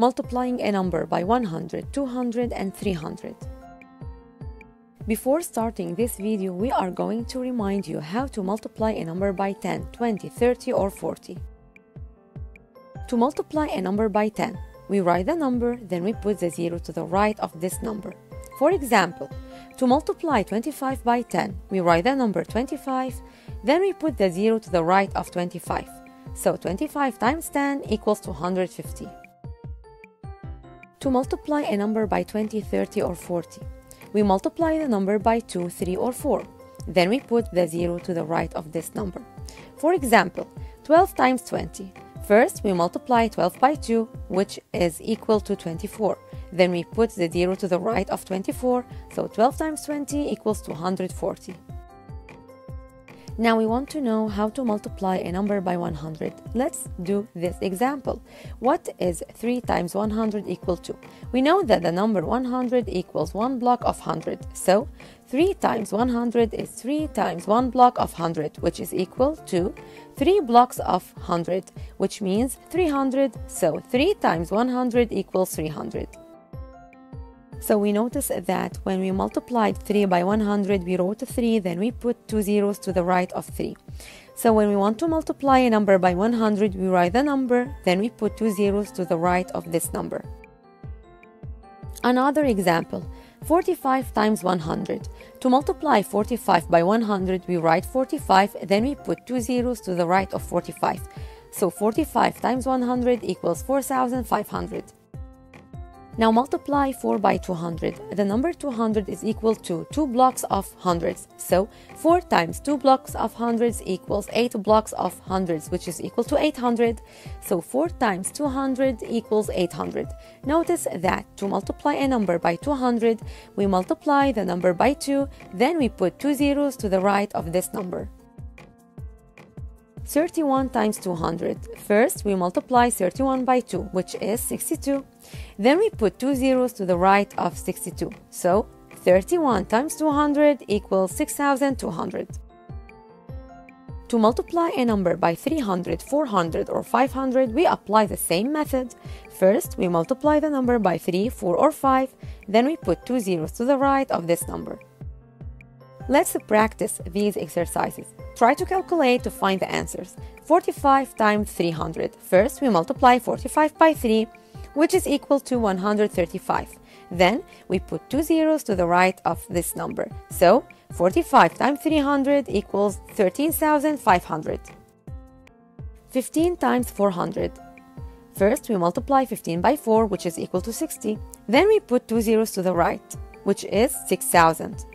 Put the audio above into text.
multiplying a number by 100, 200, and 300. Before starting this video, we are going to remind you how to multiply a number by 10, 20, 30, or 40. To multiply a number by 10, we write the number, then we put the 0 to the right of this number. For example, to multiply 25 by 10, we write the number 25, then we put the 0 to the right of 25. So 25 times 10 equals to 150. To multiply a number by 20, 30, or 40, we multiply the number by 2, 3, or 4. Then we put the 0 to the right of this number. For example, 12 times 20. First, we multiply 12 by 2, which is equal to 24. Then we put the 0 to the right of 24, so 12 times 20 equals to 140. Now we want to know how to multiply a number by 100. Let's do this example. What is 3 times 100 equal to? We know that the number 100 equals 1 block of 100. So 3 times 100 is 3 times 1 block of 100, which is equal to 3 blocks of 100, which means 300. So 3 times 100 equals 300. So we notice that when we multiplied 3 by 100, we wrote 3, then we put two zeros to the right of 3. So when we want to multiply a number by 100, we write the number, then we put two zeros to the right of this number. Another example, 45 times 100. To multiply 45 by 100, we write 45, then we put two zeros to the right of 45. So 45 times 100 equals 4500. Now multiply 4 by 200. The number 200 is equal to 2 blocks of hundreds. So 4 times 2 blocks of hundreds equals 8 blocks of hundreds, which is equal to 800. So 4 times 200 equals 800. Notice that to multiply a number by 200, we multiply the number by 2, then we put two zeros to the right of this number. 31 times 200. First, we multiply 31 by 2, which is 62. Then we put two zeros to the right of 62. So 31 times 200 equals 6200. To multiply a number by 300, 400, or 500, we apply the same method. First, we multiply the number by 3, 4, or 5, then we put two zeros to the right of this number. Let's practice these exercises. Try to calculate to find the answers. 45 times 300. First, we multiply 45 by 3, which is equal to 135. Then, we put two zeros to the right of this number. So, 45 times 300 equals 13,500. 15 times 400. First, we multiply 15 by 4, which is equal to 60. Then we put two zeros to the right, which is 6,000.